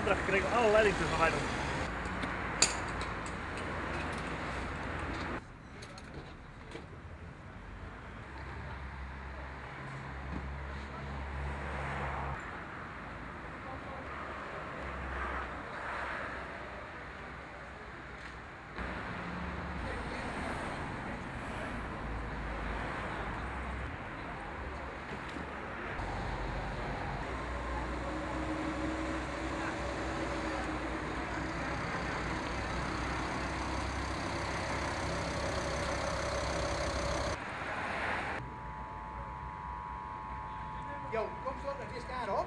opdracht gekregen om alle leiding te verwijderen. Yo, come slow and just stand up.